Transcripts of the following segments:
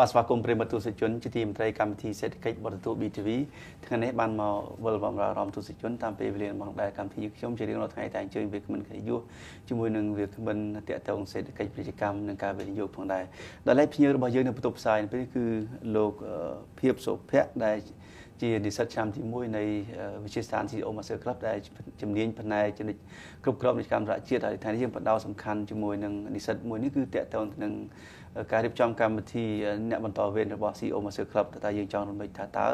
បាទស្វាគមន៍ប្រិមត្តទស្សនិកជនជាទីមន្ត្រីកម្មវិធីសេដ្ឋកិច្ចបទទូ BTV ថ្ងៃនេះបានមកវិលបំរើអារម្មណ៍ទស្សនិកជនតាមពេលវេលារបស់ដែលកម្មវិធីខ្ញុំជារៀងរាល់ថ្ងៃតែអញ្ជើញវាគ្មិនកិយុះជាមួយនឹងវាគ្មិនតកតងសេដ្ឋកិច្ចពាណិជ្ជកម្មនិងការវិនិយោគផងដែរដល់ឡែកភ្ញៀវរបស់យើងនៅបន្ទប់ផ្សាយនេះគឺលោកភាពសុភ័ក្រដែល ជានិស្សិតឆ្នាំទី1នៃវិទ្យាស្ថាន CEO Master Club ដែលជំនាញផ្នែកចំណុចគ្រប់គ្រងពាណិជ្ជកម្មអន្តរជាតិហើយថ្ងៃនេះយើងបដោសំខាន់ជាមួយនឹងនិស្សិតមួយនេះគឺតកតងនឹង ការរៀបចំកម្មវិធីអ្នកបន្តវេនរបស់ CEO Master Club តើយើងចង់រំលឹកថាតើ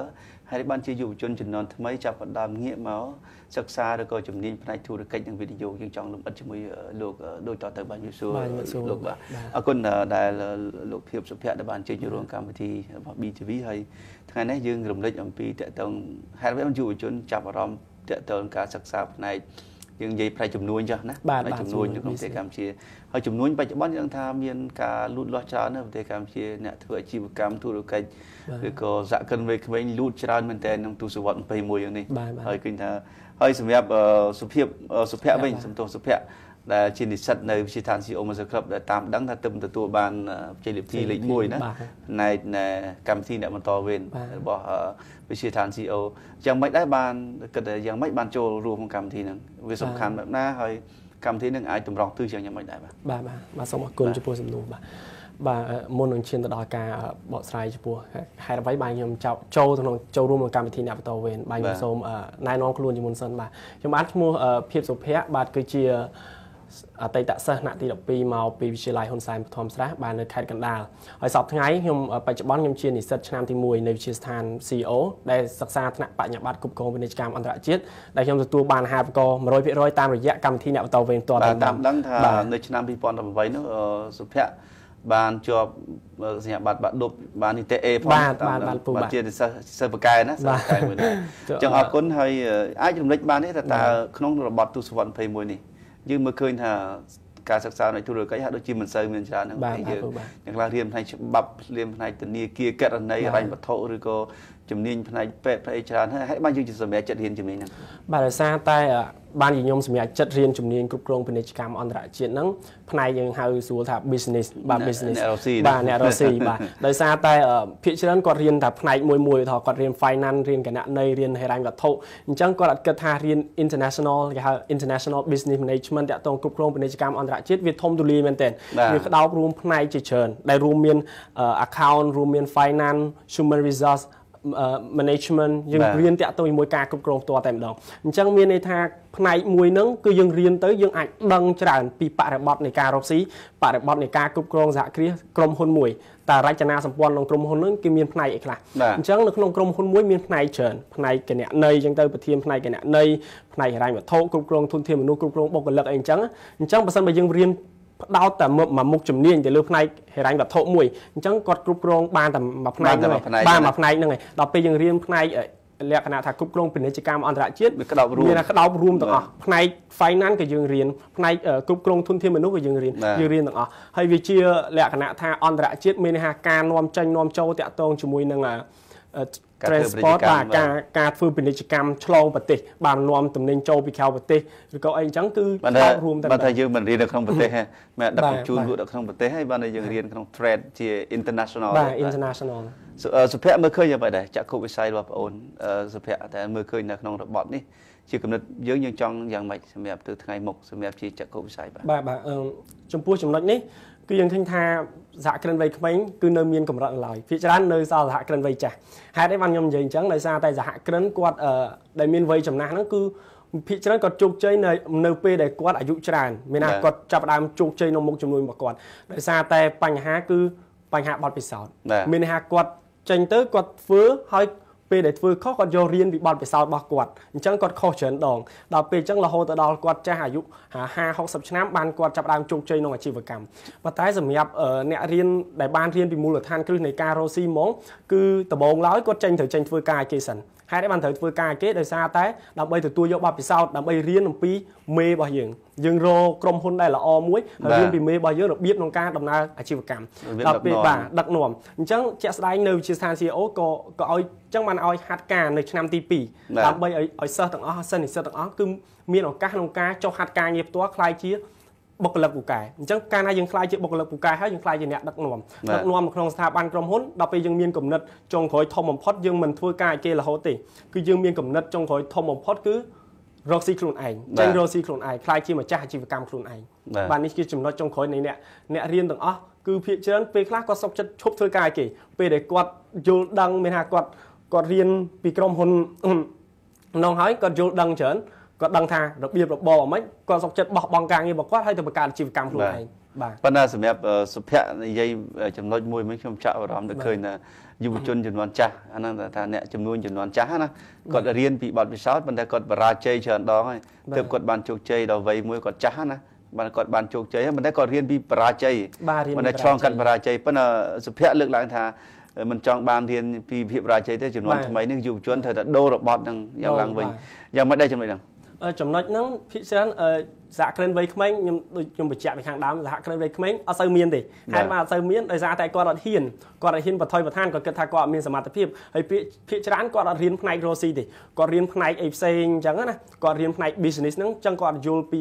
ហើយបានជាយុវជនជំនាន់ថ្មីចាប់ផ្ដើមងាកមកសិក្សាឬក៏ជំនាញផ្នែកធុរកិច្ចនិងវិនិយោគយើងចង់លំអិតជាមួយលោកដូចតទៅបានយល់សួរលោកបាទអរគុណដែលលោកភាពសុភ័ក្រដែលបានជួយរួមកម្មវិធីរបស់ BTV ហើយថ្ងៃនេះយើងរំលឹកអំពីតកតងហេតុអ្វីបានយុវជនចាប់អារម្មណ៍តកតងការសិក្សាផ្នែក យើងនិយាយផ្នែកចំនួនចុះណាផ្នែកចំនួននៅក្នុងប្រទេសកម្ពុជាហើយចំនួនបច្ចុប្បន្នយើងថាមានការលូតលាស់ច្រើននៅប្រទេសកម្ពុជាអ្នកធ្វើអាជីវកម្មធុរកិច្ចឬក៏សហគ្រិនវ័យក្មេងលូតច្រើនមែនទែនក្នុងទសវត្សរ៍21យ៉ាងនេះហើយឃើញថាហើយសម្រាប់សុភាពសុភ័ក្រវិញសំទោសសុភ័ក្រ ដែលជានិស្សិតនៅវិទ្យាស្ថាន CEO Master Club ដែលតាមដឹងថាទើបទទួលបានជ័យលាភីលេខ1ណាផ្នែកកម្មវិធីអ្នកបន្តវេនរបស់វិទ្យាស្ថាន CEO យ៉ាងម៉េចដែរបានគិតថាយ៉ាងម៉េចបានចូលរួមក្នុងកម្មវិធីហ្នឹងវាសំខាន់បែបណាហើយកម្មវិធីនឹងអាចតម្រង់ទិសយ៉ាងយ៉ាងម៉េចដែរបាទបាទបាទបាទសូមអរគុណចំពោះសំណួរបាទបាទមុននឹងឈានទៅដល់ការបកស្រាយចំពោះហេតុអ្វីបាទខ្ញុំចូលក្នុងចូលរួមក្នុងកម្មវិធីអ្នកបន្តវេនបាទខ្ញុំសូមណែនាំខ្លួនជាមុនសិនបាទខ្ញុំបានឈ្មោះភាពសុភ័ក្របាទគឺជា អតីតសិស្សថ្នាក់ទី12មកពីវិទ្យាល័យហ៊ុនសែនបឋមស្រះបាននៅខេត្តកណ្ដាលហើយសប្តាហ៍ថ្ងៃខ្ញុំបច្ចុប្បន្នខ្ញុំជានិស្សិតឆ្នាំទី1នៃវិទ្យាស្ថាន CEO ដែលសិក្សាថ្នាក់បញ្ញាបត្រគ្រប់គ្រងពាណិជ្ជកម្មអន្តរជាតិដែលខ្ញុំទទួលបានអាហារូបករណ៍100%តាមរយៈកម្មវិធីអ្នកបន្តវេនតតាមតាមដឹងថានៅឆ្នាំ2018នោះសុភ័ក្របានជាប់សញ្ញាបត្របាក់ដប់បាននីតិ A ផងបាទបាទបាទពូបាទជាសិស្សសិស្សបកែណាសិស្សបកែមួយដែរអញ្ចឹងអរគុណហើយអាចរំលឹកបានទេថាតើក្នុងរបបទស្សវត្ស21នេះ យើងមើលឃើញថាការសិក្សានៅធុរកិច្ចហាក់ដូចជាមិនសូវមានច្រើនហ្នឹងយើងយ៉ាងខ្លះរៀនផ្នែកច្បាប់រៀនផ្នែកធនាគារកណន័យរញ្ញវត្ថុឬក៏ ជំនាញផ្នែកពេទ្យផ្នែកច្រើនហើយបានយើងជាសម្រាប់ចិត្តរៀនជំនាញហ្នឹងបាទដោយសារតែបានខ្ញុំសម្រាប់ចិត្តរៀនជំនាញគ្រប់គ្រងពាណិជ្ជកម្មអន្តរជាតិហ្នឹងផ្នែកយើងហៅស្រួលថា business បាទ business បាទអ្នករស៊ីបាទដោយសារតែភាគច្រើនគាត់រៀនតែផ្នែកមួយមួយថាគាត់រៀន finance រៀនគណនេយ្យរៀនហិរញ្ញវត្ថុអញ្ចឹងគាត់អត់គិតថារៀន international គេហៅ international business management តាក់ទងគ្រប់គ្រងពាណិជ្ជកម្មអន្តរជាតិវាធំទូលាយមែនទែនវាក្តោបរួមផ្នែកជាច្រើនដែលរួមមាន account រួមមាន finance human resource management យើងរៀនតាក់ទងជាមួយការគ្រប់គ្រងផ្ទាល់តែម្ដងអញ្ចឹងមានន័យថាផ្នែកមួយហ្នឹងគឺយើងរៀនទៅយើងអាចដឹងច្រើនពីបរិបទនៃការរកស៊ីបរិបទនៃការគ្រប់គ្រងសហគ្រាសក្រុមហ៊ុនមួយតើរចនាសម្ព័ន្ធក្នុងក្រុមហ៊ុនហ្នឹងគេមានផ្នែកអីខ្លះអញ្ចឹងនៅក្នុងក្រុមហ៊ុនមួយមានផ្នែកច្រើនផ្នែកគណនេយ្យអញ្ចឹងទៅប្រធានផ្នែកគណនេយ្យផ្នែកហិរញ្ញវត្ថុគ្រប់គ្រងធនធានមនុស្សគ្រប់គ្រងបុគ្គលិកអីអញ្ចឹងអញ្ចឹងបើសិនបើយើងរៀន ផ្ដោតតែមួយមុខជំនាញទៅលើផ្នែកហិរញ្ញវត្ថុមួយអញ្ចឹងគាត់គ្រប់គ្រងបានតែមួយផ្នែកហ្នឹងបានមួយផ្នែកហ្នឹងឯងដល់ពេលយើងរៀនផ្នែកលក្ខណៈថាគ្រប់គ្រងពាណិជ្ជកម្មអន្តរជាតិវាក្តោបរួមមានក្តោបរួមទាំងអស់ផ្នែក finance ក៏យើងរៀនផ្នែកគ្រប់គ្រងធនធានមនុស្សក៏យើងរៀនយើងរៀនទាំងអស់ហើយវាជាលក្ខណៈថាអន្តរជាតិមានន័យថាការនាំចេញនាំចូលតាក់ទងជាមួយនឹង transport បាទការការធ្វើពាណិជ្ជកម្មឆ្លងប្រទេសបាននាំទំនិញចូលពីក្រៅប្រទេសឬក៏អីអញ្ចឹងគឺបោករួមតែបើថាយើងមិនរៀននៅក្នុងប្រទេសហ្នឹងមិនដឹកជញ្ជូនលក់នៅក្នុងប្រទេសហើយបានតែយើងរៀនក្នុង trade ជា international បាទ international សុភ័ក្រមើលឃើញយ៉ាងម៉េចដែរចាក់គុវិស័យរបស់បងអូនសុភ័ក្រតែមើលឃើញនៅក្នុងរបបនេះជាកំណត់យើងយើងចង់យ៉ាងម៉េចសម្រាប់ទៅថ្ងៃមុខសម្រាប់ជាចក្ខុវិស័យបាទបាទបាទចំពោះចំណុចនេះ គឺយើងឃើញថាសហគ្រិនវ័យក្មេងគឺនៅមានកម្រិតឡើយភាគច្រើននៅសល់សហគ្រិនវ័យចាស់ហេតុអីបានខ្ញុំនិយាយអញ្ចឹងដោយសារតែសហគ្រិនគាត់ដែលមានវ័យចំណាស់ហ្នឹងគឺភាគច្រើនគាត់ជោគជ័យនៅនៅពេលដែលគាត់អាយុច្រើនមានថាគាត់ចាប់ផ្ដើមជោគជ័យនៅមុខជំនួយរបស់គាត់ដោយសារតែបញ្ហាគឺបញ្ហាបត់ពិសោធន៍មានន័យថាគាត់ចេញទៅគាត់ធ្វើហើយ ពេលដែលធ្វើខុសគាត់យករៀនពីបទពិសោធន៍របស់គាត់អញ្ចឹងគាត់ខុសច្រើនដងដល់ពេលអញ្ចឹងរហូតទៅដល់គាត់ចាស់អាយុ50 60ឆ្នាំបានគាត់ចាប់ផ្ដើមជោគជ័យក្នុងអាជីវកម្មប៉ុន្តែសម្រាប់អ្នករៀនដែលបានរៀនពីមូលដ្ឋានគ្រឹះនៃការរកស៊ីហ្មងគឺដំបូងឡើយគាត់ចេញត្រូវចេញធ្វើការឲ្យគេសិន ហហេតុអីបានត្រូវធ្វើការគេដោយសារតែដើម្បីទទួលយកបទពិសោធន៍ដើម្បីរៀនអំពីមេរបស់យើងយើងរកក្រុមហ៊ុនដែលល្អមួយហើយរៀនពីមេរបស់យើងរបៀបក្នុងការដំណើរអាជីវកម្មដល់ពេលបាទដឹកនាំអញ្ចឹងជាក់ស្ដែងនៅវិទ្យាស្ថាន CEO ក៏ក៏ឲ្យអញ្ចឹងបានឲ្យហាត់ការនៅឆ្នាំទី2ដើម្បីឲ្យឲ្យសិស្សទាំងអស់សិស្សនិស្សិតទាំងអស់គឺមានឱកាសក្នុងការចុះហាត់ការងារផ្ទាល់ខ្លាយជា បុគ្គលិកពូកែអញ្ចឹងកាលណាយើងខ្លាយជាបុគ្គលិកពូកែហើយយើងខ្លាយជាអ្នកដឹកនាំដឹកនាំក្នុងស្ថាប័នក្រុមហ៊ុនដល់ពេលយើងមានគំនិតចុងក្រោយធំបំផុតយើងមិនធ្វើការឲ្យគេរហូតទេគឺយើងមានគំនិតចុងក្រោយធំបំផុតគឺរកស៊ីខ្លួនឯងចេញរកស៊ីខ្លួនឯងខ្លាយជាម្ចាស់អាជីវកម្មខ្លួនឯងបាទនេះគឺចំណុចចុងក្រោយនៃអ្នកអ្នករៀនទាំងអស់គឺភាគច្រើនពេលខ្លះគាត់សុកចិត្តឈប់ធ្វើការឲ្យគេពេលដែលគាត់យល់ដឹងមានថាគាត់គាត់រៀនពីក្រុមហ៊ុននងហើយគាត់យល់ដឹងច្រើន គាត់ដឹងថារបៀបរបបអ្មិចគាត់សុខចិត្តបោះបង់ការងាររបស់គាត់ហើយទៅបង្កើតអាជីវកម្មខ្លួនឯងបាទប៉ុន្តែសម្រាប់សុភ័ក្រនិយាយចំណុចមួយមួយខ្ញុំចាក់អារម្មណ៍ទៅឃើញថាយុវជនចំនួនចាស់អាហ្នឹងថាអ្នកចំនួនចំនួនចាស់ណាគាត់រៀនពីបទពិសោធន៍ប៉ុន្តែគាត់បរាជ័យច្រើនដងហើយទើបគាត់បានជោគជ័យដល់វ័យមួយគាត់ចាស់ណាបានគាត់បានជោគជ័យប៉ុន្តែគាត់រៀនពីបរាជ័យប៉ុន្តែឆ្លងកាត់បរាជ័យប៉ុន្តែសុភ័ក្រលើកឡើងថាមិនចង់បានរៀនពីភាពបរាជ័យទេចំនួនថ្មីនេះយុវជនត្រូវតែដូររបត់ហ្នឹងយ៉ាងឡើងវិញយ៉ាងមិនដែរចំណុចហ្នឹង ចំណុចហ្នឹងភាគច្រើនសហគ្រិនវ័យក្មេងខ្ញុំដូចខ្ញុំបញ្ជាក់ពីខាងដើមសហគ្រិនវ័យក្មេងអត់សូវមានទេហេតុបានអត់សូវមានដោយសារតែគាត់អត់ហ៊ានគាត់អត់ហ៊ានបថុយបឋានគាត់គិតថាគាត់អត់មានសមត្ថភាពហើយភាគច្រើនគាត់អត់រៀនផ្នែករស់ស៊ីទេគាត់រៀនផ្នែកអីផ្សេងអញ្ចឹងណាគាត់រៀនផ្នែក business ហ្នឹងអញ្ចឹងគាត់យល់ពី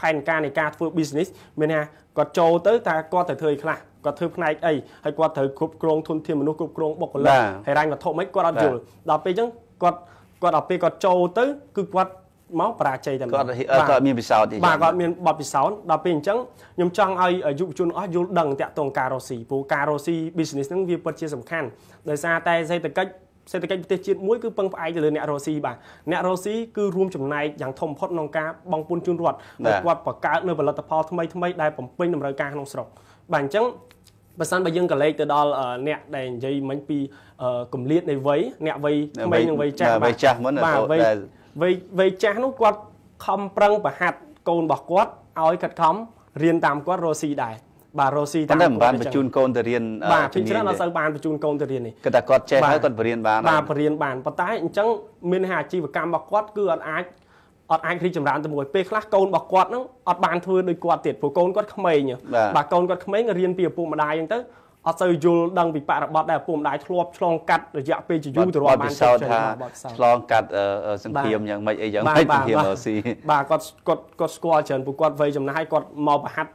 ផែនការនៃការធ្វើ business មានថាគាត់ចូលទៅតែគាត់ត្រូវធ្វើអីខ្លះគាត់ធ្វើផ្នែកអីហើយគាត់ត្រូវគ្រប់គ្រងធនធានមនុស្សគ្រប់គ្រងបុគ្គលិកហើយរ៉ាញ់វត្ថុមិនគាត់អត់យល់ដល់ពេលអញ្ចឹងគាត់គាត់ដល់ពេលគាត់ចូលទៅគឺគាត់ មកបរាជ័យតែគាត់គាត់មានពិសោធន៍ទេបាទគាត់មានបទពិសោធន៍ដល់ពេលអញ្ចឹងខ្ញុំចង់ឲ្យយុវជនអស់យល់ដឹងតាក់ទងការរស់ស៊ីព្រោះការរស់ស៊ី business ហ្នឹងវាពិតជាសំខាន់ដោយសារតែសេដ្ឋកិច្ចសេដ្ឋកិច្ចប្រទេសជាតិមួយគឺពឹងផ្អែកទៅលើអ្នករស់ស៊ីបាទអ្នករស់ស៊ីគឺរួមចំណែកយ៉ាងធំបំផុតក្នុងការបង់ពន្ធជូនរដ្ឋហើយគាត់បង្កើតនៅផលិតផលថ្មីថ្មីដែលបំពេញតម្រូវការក្នុងស្រុកបាទអញ្ចឹងបើសិនបើយើងក៏លេខទៅដល់អ្នកដែលនិយាយមិញពីគម្លាតនៃវ័យអ្នកវ័យក្មេងនិងវ័យចាស់វ័យចាស់មុនបាទ វ័យវ័យវ័យចាស់នោះគាត់ខំប្រឹងប្រហាត់កូនរបស់គាត់ឲ្យខិតខំរៀនតាមគាត់រស់ស៊ីដែរបាទរស់ស៊ីតាមគាត់បានបញ្ជូនកូនទៅរៀនបាទពីច្រើនអត់សូវបានបញ្ជូនកូនទៅរៀននេះគាត់តែគាត់ចេះហើយគាត់បរៀនបានបាទបរៀនបានប៉ុន្តែអញ្ចឹងមានថាអាជីវកម្មរបស់គាត់គឺអត់អាចអត់អាចរីកចម្រើនទៅមួយពេលខ្លះកូនរបស់គាត់ហ្នឹងអត់បានធ្វើដូចគាត់ទៀតព្រោះកូនគាត់ក្មេងបាទកូនគាត់ក្មេងរៀនពីឪពុកម្ដាយអញ្ចឹងទៅ អត់សូវយល់ដឹងពីបរិបទដែលឪពុកម្ដាយធ្លាប់ឆ្លងកាត់រយៈពេលជាយូរទៅរាប់បានចូលថាឆ្លងកាត់សង្គ្រាមយ៉ាងម៉េចអីយ៉ាងម៉េចសង្គ្រាមរស៊ីបាទគាត់គាត់គាត់ស្គាល់ច្រើនព្រោះគាត់វ័យចំណាស់គាត់មកប្រហាត់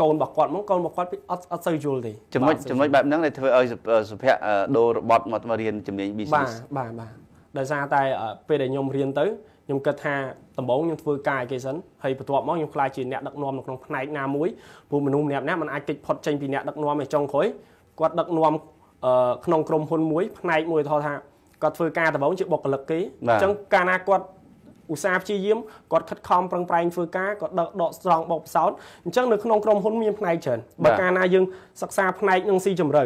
កូនរបស់គាត់មកកូនរបស់គាត់អត់អត់សូវយល់ទេចំណុចចំណុចបែបហ្នឹងដែលធ្វើឲ្យសុភ័ក្រដូររបត់មករៀនជំនាញ business បាទបាទបាទដោយសារតែពេលដែលខ្ញុំរៀនទៅ ខ្ញុំគិតថាដំបូងខ្ញុំធ្វើការឲ្យគេសិនហើយបន្ទាប់មកខ្ញុំខ្លាចជាអ្នកដឹកនាំនៅក្នុងផ្នែកណាមួយព្រោះមនុស្សម្នាក់ម្នាក់មិនអាចគេចផុតចេញពីអ្នកដឹកនាំឯចុងក្រោយគាត់ដឹកនាំក្នុងក្រុមហ៊ុនមួយផ្នែកមួយថតថាគាត់ធ្វើការដំបូងជាបុគ្គលិកគេអញ្ចឹងកាលណាគាត់ឧស្សាហ៍ព្យាយាមគាត់ខិតខំប្រឹងប្រែងធ្វើការគាត់ដកដកស្រង់បោកផ្សោតអញ្ចឹងនៅក្នុងក្រុមហ៊ុនមានផ្នែកច្រើនបើកាលណាយើងសិក្សាផ្នែកនឹងស៊ីជម្រៅ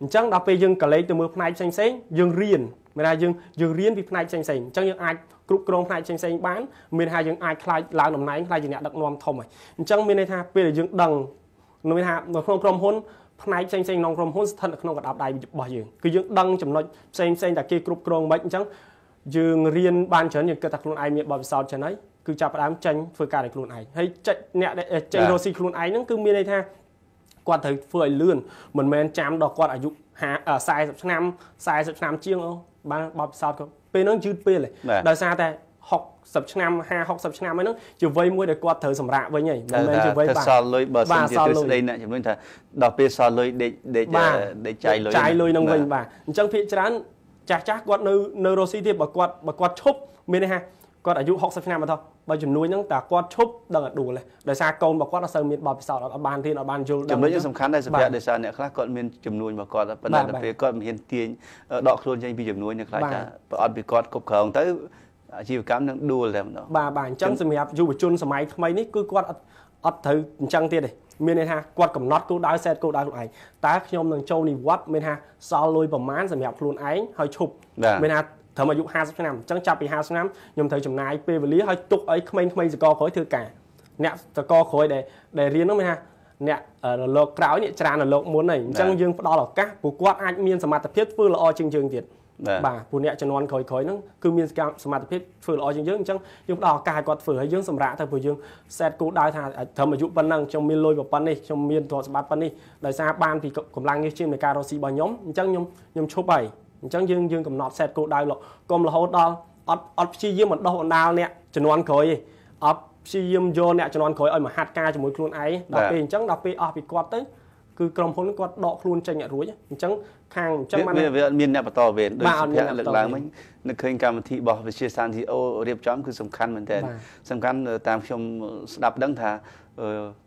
អញ្ចឹងដល់ពេលយើងកលេចទៅមើលផ្នែកផ្សេងផ្សេងយើងរៀន មានថាយើងយើងរៀនពីផ្នែកផ្សេងផ្សេងអញ្ចឹងយើងអាចគ្រប់គ្រងផ្នែកផ្សេងផ្សេងបានមានថាយើងអាចខ្លាចឡើងតំណែងខ្លាចជាអ្នកដឹកនាំធំហើយអញ្ចឹងមានន័យថាពេលដែលយើងដឹងមានថានៅក្នុងក្រុមហ៊ុនផ្នែកផ្សេងផ្សេងក្នុងក្រុមហ៊ុនស្ថិតនៅក្នុងកណ្ដាប់ដៃរបស់យើងគឺយើងដឹងចំណុចផ្សេងផ្សេងតែគេគ្រប់គ្រងមិនអញ្ចឹងយើងរៀនបានច្រើនយើងគិតថាខ្លួនឯងមានបទពិសោធន៍ចឹងហើយគឺចាប់ផ្ដើមចាញ់ធ្វើការដោយខ្លួនឯងហើយចេញអ្នកចេញរស់ស៊ីខ្លួនឯងហ្នឹងគឺមានន័យថាគាត់ត្រូវធ្វើឲ្យលឿនមិនមែនចាំដល់គាត់អាយុ40ឆ្នាំ40ឆ្នាំជាង បានបទពិសោធន៍គាត់ពេលហ្នឹងយឺតពេលដោយសារតែ60ឆ្នាំ50 60ឆ្នាំហ្នឹងជាវ័យមួយដែលគាត់ត្រូវសម្រាកវិញហើយមិនមែនជាវ័យបាទសល់លុយបើសិនជាទិស្ដីអ្នកជំនួយថាដល់ពេលសល់លុយដេកដេកដេកចាយលុយចាយលុយនឹងវិញបាទអញ្ចឹងភាគច្រើនចាស់ចាស់គាត់នៅនៅរស់ស៊ីទៀតបើគាត់បើគាត់ឈប់មានន័យថា គាត់អាយុ60ឆ្នាំមកទៅបើជំនួយហ្នឹងតែគាត់ឈប់ដឹងអត់ដួលទេដោយសារកូនរបស់គាត់អត់សូវមានបទពិសោធន៍អត់បានរៀនអត់បានយល់ដឹងចំណុចសំខាន់ដែរសម្រាប់ដោយសារអ្នកខ្លះគាត់មានជំនួយរបស់គាត់ប៉ុន្តែដល់ពេលគាត់មិនហ៊ានទាញដកខ្លួនចេញពីជំនួយអ្នកខ្លះថាបើអត់ពីគាត់គ្រប់គ្រងទៅអាជីវកម្មនឹងដួលតែម្ដងបាទបាទអញ្ចឹងសម្រាប់យុវជនសម័យថ្មីនេះគឺគាត់អត់ត្រូវអញ្ចឹងទៀតទេមានន័យថាគាត់កំណត់គោលដៅសេតគោលដៅខ្លួនឯងតើខ្ញុំនឹងចូលនិវត្តន៍មានថាសល់លុយប្រមាណសម្រាប់ខ្លួនឯងហើយឈប់មានថា ត្រឹមអាយុ50ឆ្នាំអញ្ចឹងចាប់ពី50ឆ្នាំខ្ញុំត្រូវចំណាយពេលវេលាហើយទុកឲ្យក្មេងៗសកលក្រោយធ្វើការអ្នកសកលក្រោយដែលដែលរៀននោះមានថាអ្នករលកក្រោយនេះច្រើនរលកមុនហើយអញ្ចឹងយើងផ្ដល់ឱកាសពួកគាត់អាចមានសមត្ថភាពធ្វើល្អជាងយើងទៀតបាទព្រោះអ្នកជំនាន់ក្រោយៗហ្នឹងគឺមានសមត្ថភាពធ្វើល្អជាងយើងអញ្ចឹងយើងផ្ដល់ឱកាសឲ្យគាត់ធ្វើហើយយើងសម្រាប់ទៅព្រោះយើង set គោលដៅថាត្រឹមអាយុប៉ុណ្ណឹងខ្ញុំមានលុយប៉ុណ្នេះខ្ញុំមានទ្រព្យសម្បត្តិប៉ុណ្នេះដោយសារបានពីកម្លាំងនេះជាងនៃការរកស៊ីរបស់ខ្ញុំអញ្ចឹងខ្ញុំខ្ញុំឈប់ហើយ អញ្ចឹងយើងយើងកំណត់ set គោលដៅកុំរហូតដល់អត់អត់ព្យាយាមបណ្ដោះបណ្ដាលអ្នកជំនាន់ក្រោយទេអត់ព្យាយាមយកអ្នកជំនាន់ក្រោយឲ្យមកហាត់ការជាមួយខ្លួនឯងដល់ពេលអញ្ចឹងដល់ពេលអស់ពីគាត់ទៅគឺក្រុមហ៊ុនគាត់ដកខ្លួនចេញអត់រួចអញ្ចឹង ខាងអញ្ចឹងបានវាអត់មានអ្នកបន្តវេនដូចជាលើកឡើងមិញនឹកឃើញកម្មវិធីរបស់វិទ្យាសាស្ត្រ TO រៀបចំគឺសំខាន់មែនទែនសំខាន់តាមខ្ញុំស្ដាប់ដឹងថា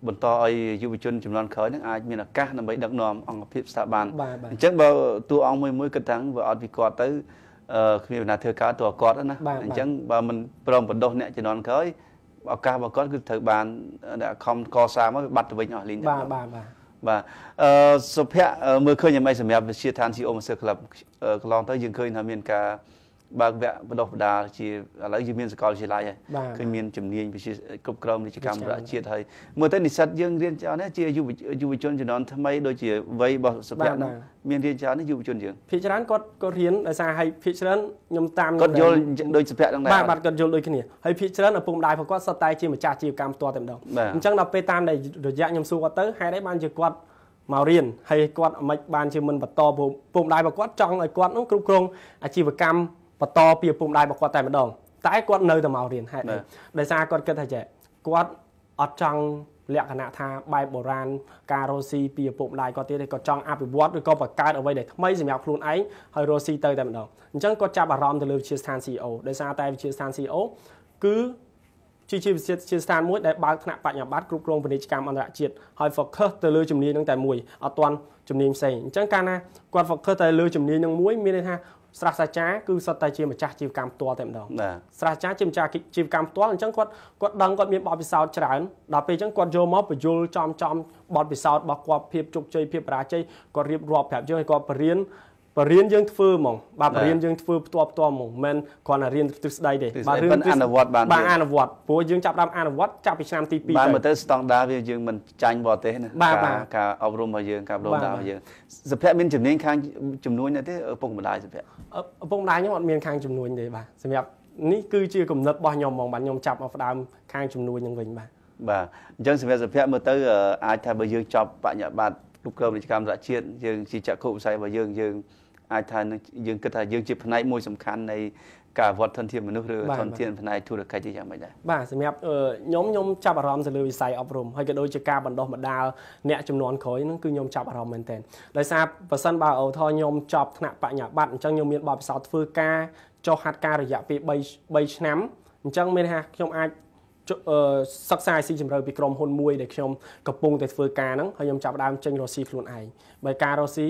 បន្តឲ្យយុវជនចំនួនក្រោយនឹងអាចមានឱកាសដើម្បីដឹកនាំអង្គភាពស្ថាប័នអញ្ចឹងបើតួអង្គមួយមួយគិតថាវាអត់ពីគាត់ទៅគ្មានបណ្ណាធ្វើការតួគាត់ណាអញ្ចឹងបើមិនព្រមបណ្ដុះអ្នកជំនាន់ក្រោយឱកាសរបស់គាត់គឺត្រូវបានអ្នកខំកសាងមកបាត់ទៅវិញអស់លីងបាទបាទបាទ បាទអឺសុភ័ក្រមើលឃើញយ៉ាងម៉េចសម្រាប់វិជាឋាន CO Master Club កន្លងទៅយើងឃើញថាមានការ បើកវគ្គបណ្ដុះបណ្ដាលជាឥឡូវយើងមានសាកលវិទ្យាល័យហើយឃើញមានជំនាញវិជាគ្រប់គ្រងវិជ្ជាកម្មរកជាតិហើយមើលទៅនិស្សិតយើងរៀនច្រើនណាជាយុវជនជំនាន់ថ្មីដូចជាវ័យរបស់សុភ័ក្រមានរៀនច្រើនយុវជនយើងភាគច្រើនគាត់គាត់រៀនដោយសារឲ្យភាគច្រើនខ្ញុំតាមគាត់យល់ដូចសុភ័ក្រហ្នឹងដែរបាទបាទគាត់យល់ដូចគ្នាហើយភាគច្រើនឪពុកម្ដាយរបស់គាត់សុទ្ធតែជាម្ចាស់ជីវកម្មផ្ទាល់តែម្ដងអញ្ចឹងដល់ពេលតាមដែលរយៈខ្ញុំសួរគាត់ទៅហេតុអីបានជាគាត់មករៀនហើយគាត់មិនបានជាមិនបន្តពុកម្ដាយរបស់គាត់ចង់ឲ្យគាត់នឹងគ្រប់គ្រងអាជីវកម្ម បន្តពីពុកម្ដាយរបស់គាត់តែម្ដងតែគាត់នៅតែមករៀនហេតុអីដោយសារគាត់គិតថាចេះគាត់អត់ចង់លក្ខណៈថាបែបបុរាណការរស់ស៊ីពីឪពុកម្ដាយគាត់ទៀតទេគាត់ចង់អភិវឌ្ឍឬក៏បង្កើតអ្វីដែលថ្មីសម្រាប់ខ្លួនឯងហើយរស់ស៊ីទៅតែម្ដងអញ្ចឹងគាត់ចាប់អារម្មណ៍ទៅលើវិទ្យាស្ថាន CEO ដោយសារតែវិទ្យាស្ថាន CEO គឺជាជាវិទ្យាស្ថានមួយដែលបើកថ្នាក់បញ្ញាបត្រគ្រប់គ្រងពាណិជ្ជកម្មអន្តរជាតិហើយ focus ទៅលើជំនាញនឹងតែមួយអត់ទាន់ជំនាញផ្សេងអញ្ចឹងកាលណាគាត់ focus ទៅលើជំនាញនឹងមួយមានន័យថា ស្រះសាចាគឺសុទ្ធតែជាម្ចាស់ជីវកម្មផ្ទាល់តែម្ដងស្រះសាចាជាម្ចាស់ជីវកម្មផ្ទាល់អញ្ចឹងគាត់គាត់ដឹងគាត់មានបទពិសោធន៍ច្រើនដល់ពេលអញ្ចឹងគាត់យកមកបញ្យលចំចំបទពិសោធន៍របស់គាត់ភាពជោគជ័យភាពបរាជ័យគាត់រៀបរាប់ប្រាប់យើងឲ្យគាត់បរៀន បរៀនយើងធ្វើហ្មងបាទបរៀនយើងធ្វើផ្ទាល់ផ្ទាល់ហ្មងមិនគ្រាន់តែរៀនទ្រឹស្ដីទេបាទរៀនអនុវត្តបានបាទអនុវត្តព្រោះយើងចាប់ដើមអនុវត្តចាប់ពីឆ្នាំទី2បាទមើលទៅស្តង់ដារវាយើងមិនចាញ់បរទេសណាការការអប់រំរបស់យើងការបណ្ដុះបណ្ដាលរបស់យើងសុភ័ក្រមានជំនាញខាងជំនួញទេឪពុកម្ដាយសុភ័ក្រឪពុកម្ដាយខ្ញុំអត់មានខាងជំនួញទេបាទសម្រាប់នេះគឺជាគំនិតរបស់ខ្ញុំហ្មងបាទខ្ញុំចាប់មកដើមខាងជំនួញនឹងវិញបាទបាទអញ្ចឹងសម្រាប់សុភ័ក្រមើលទៅអាចថាបើយើងចប់បញ្ញាបត្រគ្រប់គ្រងវិជ្ជាកម្មរដ្ឋជាតិយើងជាចក្ខុវិស័យរបស់យើងយើង អាចថាយើងគិតថាយើងជាផ្នែកមួយសំខាន់នៃការវត្តធនធានមនុស្សឬធនធានផ្នែកធុរកិច្ចយ៉ាងម៉េចដែរបាទសម្រាប់ខ្ញុំខ្ញុំចាប់អារម្មណ៍ទៅលើវិស័យអប់រំហើយក៏ដូចជាការបណ្ដុះបណ្ដាលអ្នកចំនួនក្រោយហ្នឹងគឺខ្ញុំចាប់អារម្មណ៍មែនទែនដោយសារបើសិនបើអូថខ្ញុំចប់ថ្នាក់បញ្ញាបត្រអញ្ចឹងខ្ញុំមានបទពិសោធន៍ធ្វើការចុះហាត់ការរយៈពេល3 3ឆ្នាំអញ្ចឹងមានថាខ្ញុំអាចសិក្សាស៊ីជម្រៅពីក្រុមហ៊ុនមួយដែលខ្ញុំកំពុងតែធ្វើការហ្នឹងហើយខ្ញុំចាប់ដើមចេញរកស៊ីខ្លួនឯងបើការរកស៊ី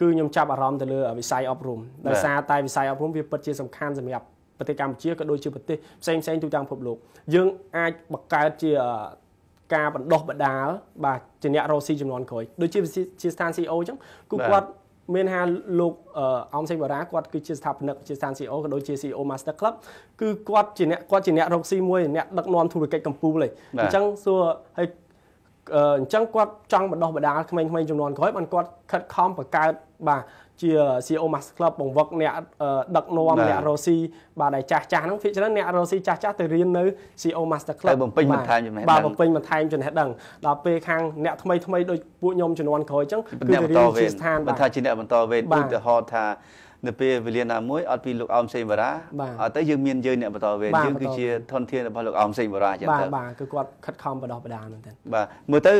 គឺខ្ញុំចាប់អារម្មណ៍ទៅលើវិស័យអប់រំដោយសារតែវិស័យអប់រំវាពិតជាសំខាន់សម្រាប់ប្រទេសកម្ពុជាក៏ដូចជាប្រទេសផ្សេងផ្សេងទូទាំងពិភពលោកយើងអាចបង្កើតជាការបណ្ដុះបណ្ដាលបាទជាអ្នករកស៊ីចំនួនក្រោយដូចជាជាស្ថាន CEO អញ្ចឹងគឺគាត់មានថាលោកអមសេងបារាគាត់គឺជាស្ថាបនិកជាស្ថាន CEO ក៏ដូចជា CEO Master Club គឺគាត់ជាអ្នកគាត់ជាអ្នករកស៊ីមួយអ្នកដឹកនាំធុរកិច្ចកម្ពុជាអញ្ចឹងសួរហើយ អញ្ចឹងគាត់ចង់បណ្ដោះបណ្ដាលក្មេងៗចំនួនក្រោយបានគាត់ខិតខំបង្កើតបាទជា CEO Master Club បង្វឹកអ្នកដឹកនាំអ្នករ៉ូស៊ីបាទដែលចាស់ចាស់ហ្នឹងភាគច្រើនអ្នករ៉ូស៊ីចាស់ចាស់ទៅរៀននៅ CEO Master Club បំពេញបន្ថែមចំណេះដឹងបាទបំពេញបន្ថែមចំណេះដឹងដល់ពេលខាងអ្នកថ្មីថ្មីដូចពួកខ្ញុំចំនួនក្រោយអញ្ចឹងគឺទៅរៀនជាស្ថានបាទថាជាអ្នកបន្តវេនឧទាហរណ៍ថា នៅពេលវេលាណាមួយអត់ពីលោកអមសេងបារាអត់ទៅយើងមានយើងអ្នកបន្តវេនយើងគឺជាធនធានរបស់លោកអមសេងបារាអញ្ចឹងទៅបាទបាទគឺគាត់ខិតខំបដោះបដាមែនទែនបាទមើលទៅ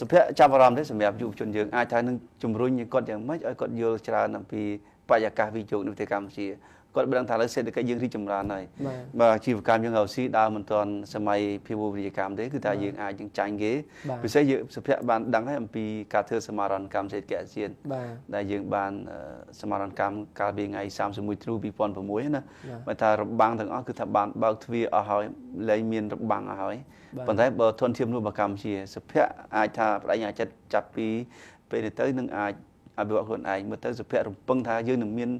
សុភ័ក្រចាប់អារម្មណ៍ទេសម្រាប់យុវជនយើងអាចថានឹងជំរុញគាត់យ៉ាងម៉េចឲ្យគាត់យល់ច្រើនអំពីបរិយាកាសវិនិយោគនៅប្រទេសកម្ពុជា គាត់ដឹងថាលើសេដ្ឋកិច្ចយើងរីកចម្រើនហើយបាទអាជីវកម្មយើងរកស៊ីដើរមិនទាន់សម័យភាវូបនីយកម្មទេគឺថាយើងអាចយើងចាញ់គេពិសេសយើងសុភ័ក្របានដឹងហើយអំពីការធ្វើសមារណកម្មសេដ្ឋកិច្ចអាស៊ានដែលយើងបានសមារណកម្មកាលពីថ្ងៃ31ធ្នូ2006ណាបើថារបាំងទាំងអស់គឺថាបានបើកទ្វារអស់ហើយលែងមានរបាំងអស់ហើយប៉ុន្តែបើធនធានមនុស្សរបស់កម្ពុជាសុភ័ក្រអាចថាបដិញ្ញាចិត្តចាប់ពីពេលនេះទៅនឹងអាច អភិវឌ្ឍខ្លួនឯងមើលទៅសុភ័ក្ររំពឹងថាយើងនឹងមាន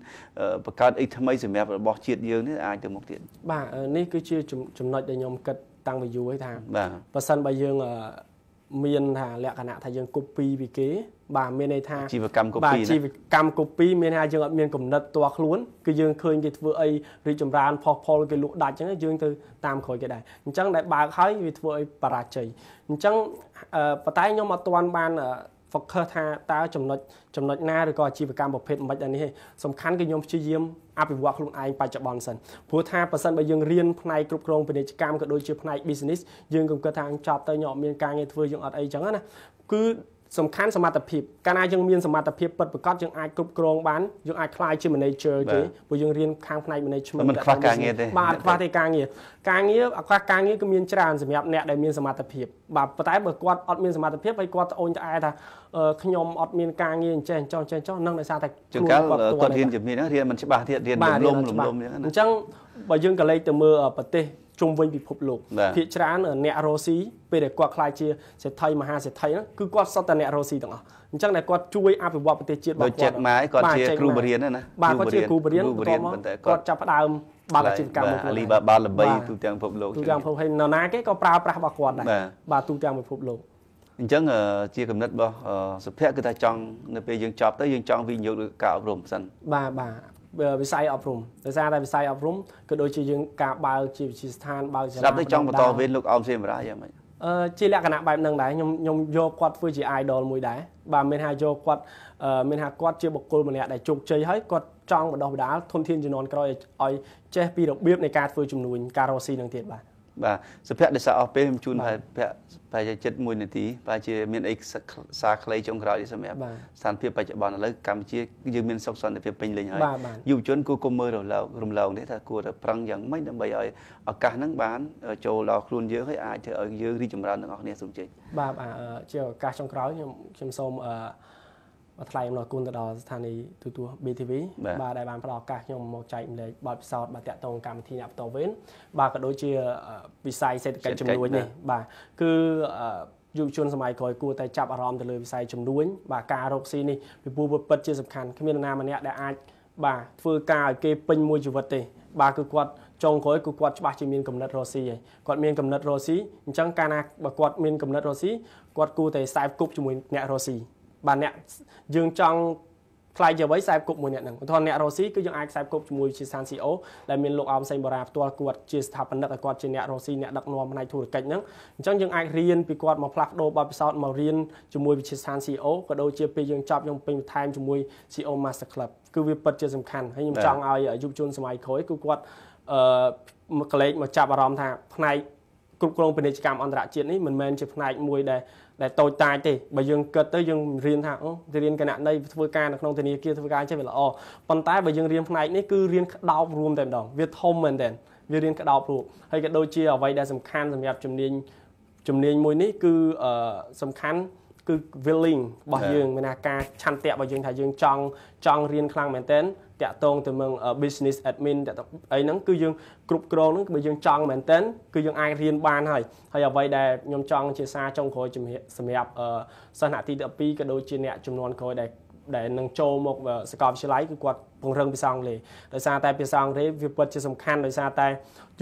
បង្កើតអីថ្មីសម្រាប់របស់ជាតិយើងនេះអាចទៅមុខទៀតបាទនេះគឺជាចំណុចដែលខ្ញុំគិតតាំងពីយូរហើយថាបាទបើសិនបើយើងមានថាលក្ខណៈថាយើង copy ពីគេ បាទមានន័យថាជីវកម្ម copy បាទជីវកម្ម copy មានថាយើងអត់មានគំនិតតខ្លួនគឺយើងឃើញគេធ្វើអីរីចម្រើនផុសផុលគេលក់ដាច់អញ្ចឹងយើងទៅតាមក្រោយគេដែរអញ្ចឹងដែលបើកហើយវាធ្វើឲ្យបរាជ័យអញ្ចឹងប៉ុន្តែខ្ញុំអត់ទាន់បាន focus ថាតើចំណុចចំណុចណាឬក៏អាជីវកម្មប្រភេទមិនដែរនេះទេសំខាន់គឺខ្ញុំព្យាយាមអភិវឌ្ឍខ្លួនឯងបច្ចុប្បន្នសិនព្រោះថាបើសិនបើយើងរៀនផ្នែកគ្រប់គ្រងពាណិជ្ជកម្មក៏ដូចជាផ្នែក business យើងក៏គិតថាចប់ទៅខ្ញុំអត់មានការងារធ្វើយើងអត់អីចឹងណាគឺ សំខាន់សមត្ថភាពកាលណាយើងមានសមត្ថភាពពិតប្រាកដយើងអាចគ្រប់គ្រងបានយើងអាចក្លាយជា manager គេព្រោះយើងរៀនខាងផ្នែក management មិនខ្វះការងារទេបាទខ្វះទេការងារការងារឱកាសការងារគឺមានច្រើនសម្រាប់អ្នកដែលមានសមត្ថភាពបាទប៉ុន្តែបើគាត់អត់មានសមត្ថភាពហើយគាត់ត្អូញត្អែថាខ្ញុំអត់មានការងារអញ្ចេះអញ្ចោះអញ្ចេះអញ្ចោះនឹងដោយសារតែខ្លួនគាត់គាត់រៀនជំនាញហ្នឹងរៀនមិនច្បាស់ទៀតរៀនលំលំលំអញ្ចឹងអញ្ចឹងបើយើងក៏លេខទៅមើលប្រទេស ជុំវិញពិភពលោកភាគច្រើនអ្នករស់ស៊ីពេលដែលគាត់ខ្លាយជាសេដ្ឋីមហាសេដ្ឋីហ្នឹងគឺគាត់សុទ្ធតែអ្នករស់ស៊ីទាំងអស់អញ្ចឹងតែគាត់ជួយអភិវឌ្ឍប្រទេសជាតិរបស់គាត់ចិត្តម៉ែគាត់ជាគ្រូបរិញ្ញាណាបាទគាត់ជាគ្រូបរិញ្ញាគាត់ចាប់ផ្ដើមបើកអាជីវកម្មមកអាលីបាបាល្បីទូទាំងពិភពលោកទូទាំងពិភពហើយនរណាគេក៏ប្រើប្រាស់របស់គាត់ដែរបាទទូទាំងពិភពលោកអញ្ចឹងជាកំណត់របស់សុភ័ក្រគឺថាចង់នៅពេលយើងចប់ទៅយើងចង់វិនិយោគលើការអប់រំសិនបាទបាទ វិស័យអប់រំដោយសារតែវិស័យអប់រំក៏ដូចជាយើងការបើកជាវិទ្យាស្ថានបើកសាលាស្រាប់តែចង់បន្តវេនលោកអមសេមរាយ៉ាងម៉េចអឺជាលក្ខណៈបែបហ្នឹងដែរខ្ញុំខ្ញុំយកគាត់ធ្វើជា idol មួយដែរបាទមានថាយកគាត់មានថាគាត់ជាបុគ្គលម្នាក់ដែលជោគជ័យហើយគាត់ចង់បណ្ដោះបណ្ដាលធនធានជំនាន់ក្រោយឲ្យចេះពីរបៀបនៃការធ្វើជំនួញការរកស៊ីនឹងទៀតបាទ បាទសុភ័ក្រដែលសារអស់ពេលខ្ញុំជូនហើយភ័ក្រប្រហែលចិត្ត1នាទីប្រហែលជាមានអីសារខ្លីចុងក្រោយសម្រាប់ស្ថានភាពបច្ចុប្បន្នឥឡូវកម្ពុជាយើងមានសុខសន្តិភាពពេញលេញហើយយុវជនគួរគុំមើលរំលងរំលងនេះថាគួរតែប្រឹងយ៉ាងម៉េចដើម្បីឲ្យឱកាសហ្នឹងបានចូលដល់ខ្លួនយើងហើយអាចធ្វើឲ្យយើងរីកចម្រើនទាំងអស់គ្នាសូមជ័យបាទជាឱកាសចុងក្រោយខ្ញុំខ្ញុំសូមអឺ ថ្លែងអំណរគុណទៅដល់ស្ថានីយ៍ទូទួល BTV បាទដែលបានផ្ដល់ឱកាសខ្ញុំមកចែកម្លែកបទពិសោធន៍បាទតាក់ទងកម្មវិធីអ្នកបន្តវេនបាទក៏ដូចជាវិស័យសេដ្ឋកិច្ចជំនួញនេះបាទគឺយុវជនសម័យក្រោយគួរតែចាប់អារម្មណ៍ទៅលើវិស័យជំនួញបាទការរកស៊ីនេះពីព្រោះពិតជាសំខាន់គ្មាននរណាម្នាក់ដែលអាចបាទធ្វើការឲ្យគេពេញមួយជីវិតទេ បាទគឺគាត់ចុងក្រោយគឺគាត់ច្បាស់ជាមានកំណត់រស់ស៊ីហើយគាត់មានកំណត់រស់ស៊ីអញ្ចឹងកាលណាបើគាត់មានកំណត់រស់ស៊ីគាត់គួរតែខ្សែគប់ជាមួយអ្នករស់ស៊ី បាទអ្នកយើងចង់ខ្លាយជាអ្វីខ្សែគប់មួយអ្នកហ្នឹងឧទាហរណ៍អ្នករ៉ូស៊ីគឺយើងអាចខ្សែគប់ជាមួយជាស្ថាន CEO ដែលមានលោកអមសេងបូរ៉ាផ្ទាល់គាត់ជាស្ថាបនិកហើយគាត់ជាអ្នករ៉ូស៊ីអ្នកដឹកនាំផ្នែកធុរកិច្ចហ្នឹងអញ្ចឹងយើងអាចរៀនពីគាត់មកផ្លាស់ប្ដូរបទពិសោធន៍មករៀនជាមួយវិទ្យាស្ថាន CEO ក៏ដូចជាពេលយើងចប់យើងពេញបន្ថែមជាមួយ CEO Master Club គឺវាពិតជាសំខាន់ហើយខ្ញុំចង់ឲ្យយុវជនសម័យក្រោយគឺគាត់អឺមកកលេចមកចាប់អារម្មណ៍ថាផ្នែកគ្រប់គ្រងពាណិជ្ជកម្មអន្តរជាតិនេះមិនមែនជាផ្នែកមួយដែល ដែលតូចតាចទេបើយើងគិតទៅយើងរៀនថាអូរៀនគណនេយ្យធ្វើការនៅក្នុងធនាគារធ្វើការចេះវាល្អប៉ុន្តែបើយើងរៀនផ្នែកនេះគឺរៀនក្តោបរួមតែម្ដងវាធំមែនតើវារៀនក្តោបរួមហើយក៏ដូចជាអ្វីដែលសំខាន់សម្រាប់ជំនាញជំនាញមួយនេះគឺសំខាន់គឺ willing របស់យើងមានថាការឆន្ទៈរបស់យើងថាយើងចង់ចង់រៀនខ្លាំងមែនទែន តាក់ទងទៅនឹង business admin តាក់ទងអីហ្នឹងគឺយើងគ្រប់គ្រងហ្នឹងបើយើងចង់មែនទែនគឺយើងអាចរៀនបានហើយហើយអ្វីដែលខ្ញុំចង់ជាសារចុងក្រោយសម្រាប់សិស្សថ្នាក់ទី12ក៏ដូចជាអ្នកចំនួនក្រោយដែលដែលនឹងចូលមកសាកលវិទ្យាល័យគឺគាត់ពង្រឹងភាសាអង់គ្លេសដោយសារតែភាសាអង់គ្លេសវាពិតជាសំខាន់ដោយសារតែ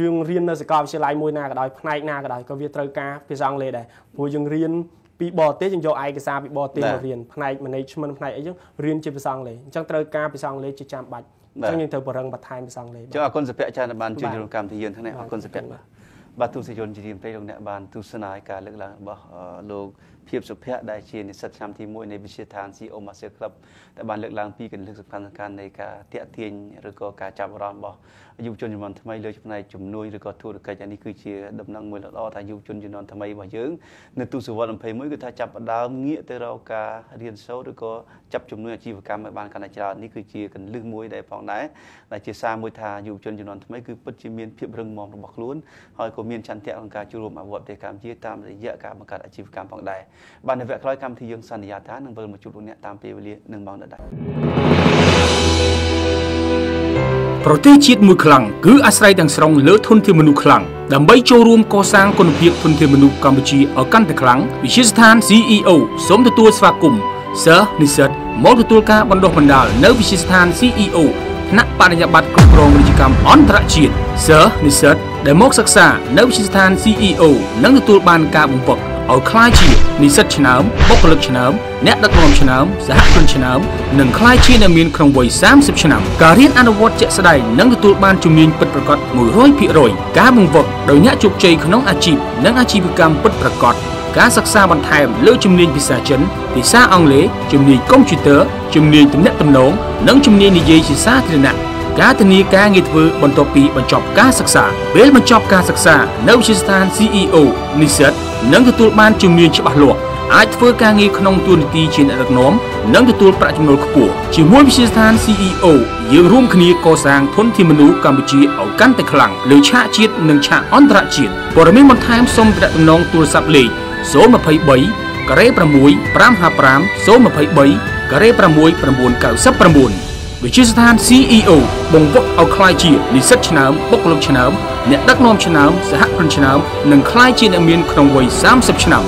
យើងរៀននៅសាកលវិទ្យាល័យមួយណាក៏ដោយផ្នែកណាក៏ដោយក៏វាត្រូវការភាសាអង់គ្លេសដែរព្រោះយើងរៀន ពីបរទេសយើងយកឯកសារពីបរទេសមករៀនផ្នែក management ផ្នែកអីចឹងរៀនជាភាសាអង់គ្លេសអញ្ចឹងត្រូវការភាសាអង់គ្លេសជាចាំបាច់អញ្ចឹងយើងត្រូវបរឹងបន្ថែមភាសាអង់គ្លេសចុះអរគុណសុភ័ក្រចានបានជួយចូលកម្មវិធីយើងថ្ងៃនេះអរគុណសុភ័ក្របាទទស្សនិកជនជាទីមេត្រីលោកអ្នកបានទស្សនាការលើកឡើងរបស់លោក ភាពសុភ័ក្រដែលជានិស្សិតឆ្នាំទី1នៃវិទ្យាឋាន CO Master Club ដែលបានលើកឡើងពីគន្លឹះសំខាន់សំខាន់នៃការតាក់ទាញឬក៏ការចាប់អារម្មណ៍របស់យុវជនជំនាន់ថ្មីលើផ្នែកជំនួយឬក៏ធុរកិច្ចនេះគឺជាដំណឹងមួយល្អថាយុវជនជំនាន់ថ្មីរបស់យើងនៅទសវត្សរ៍21គឺថាចាប់ផ្ដើមងាកទៅរកការរៀនសូត្រឬក៏ចាប់ជំនួយអាជីវកម្មឲ្យបានកាន់តែច្រើននេះគឺជាកន្លឹះមួយដែលផងដែរដែលជាសារមួយថាយុវជនជំនាន់ថ្មីគឺពិតជាមានភាពរឹងមាំរបស់ខ្លួនហើយក៏មានចន្ទៈក្នុងការចូលរួមអភិវឌ្ឍប្រទេសកម្ពុជាតាមរយៈការបង្កើតអាជីវកម្មផងដែរបាទនៅវគ្គក្រោយកម្មវិធីយើងសន្យាថានឹងវិលមកជួបលោកអ្នកតាមពេលវេលានឹងម៉ោងដដែលប្រទេសជាតិមួយខ្លាំងគឺអាស្រ័យទាំងស្រុងលើធនធានមនុស្សខ្លាំងដើម្បីចូលរួមកសាងគុណភាពធនធានមនុស្សកម្ពុជាឲ្យកាន់តែខ្លាំងវិជាស្ថាន CEO សូមទទួលស្វាគមន៍សិស្សនិស្សិតមកទទួលការបណ្ដុះបណ្ដាលនៅវិជាស្ថាន CEO ថ្នាក់បរិញ្ញាបត្រគ្រប់គ្រងវិជ្ជាកម្មអន្តរជាតិសិស្សនិស្សិតដែលមកសិក្សានៅវិទ្យាស្ថាន CEO នឹងទទួលបានការបំផុត ឲ្យក្លាយជានិស្សិតឆ្នើមបុគ្គលិកឆ្នើមអ្នកដឹកនាំឆ្នើមសហគ្រិនឆ្នើមនិងក្លាយជាអ្នកមានក្នុងវ័យ30ឆ្នាំការរៀនអនុវត្តជាក់ស្ដែងនឹងទទួលបានជំនាញពិតប្រាកដ100%ការបង្វឹកដោយអ្នកជោគជ័យក្នុងអាជីពនិងអាជីវកម្មពិតប្រាកដការសិក្សាបន្ថែមលើជំនាញភាសាចិនភាសាអង់គ្លេសជំនាញកុំព្យូទ័រជំនាញទំនាក់ទំនងនិងជំនាញនិយាយជាសាធារណៈ ការធានាការងារធ្វើបន្ទាប់ពីបញ្ចប់ការសិក្សាពេលបញ្ចប់ការសិក្សានៅវិទ្យាស្ថាន CEO និស្សិតនឹងទទួលបានជំនាញច្បាស់លាស់អាចធ្វើការងារក្នុងតួនាទីជាអ្នកដឹកនាំនិងទទួលប្រាក់ចំណូលខ្ពស់ជាមួយវិទ្យាស្ថាន CEO យើងរួមគ្នាកសាងធនធានមនុស្សកម្ពុជាឲ្យកាន់តែខ្លាំងលើឆាកជាតិនិងឆាកអន្តរជាតិព័ត៌មានបន្ថែមសូមប្រាក់តំណងទូរស័ព្ទលេខ023ការ៉េ6 555 023ការ៉េ6 999 វិទ្យាស្ថាន CEO បង្វឹកឲ្យក្លាយជានិស្សិតឆ្នើមបុគ្គលិកឆ្នើមអ្នកដឹកនាំឆ្នើមសហគ្រិនឆ្នើមនិងក្លាយជាអ្នកមានក្នុងវ័យ30ឆ្នាំ